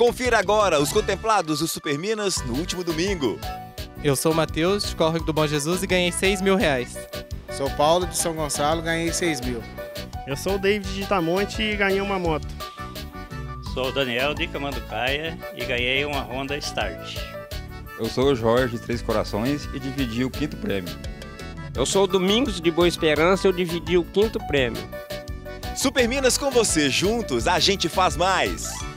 Confira agora os contemplados do Super Minas no último domingo. Eu sou o Matheus, de Córrego do Bom Jesus e ganhei 6 mil reais. Sou Paulo de São Gonçalo, ganhei 6 mil. Eu sou o David de Itamonte e ganhei uma moto. Sou o Daniel de Camanducaia e ganhei uma Honda Start. Eu sou o Jorge de Três Corações e dividi o quinto prêmio. Eu sou o Domingos de Boa Esperança e eu dividi o quinto prêmio. Super Minas com você, juntos a gente faz mais!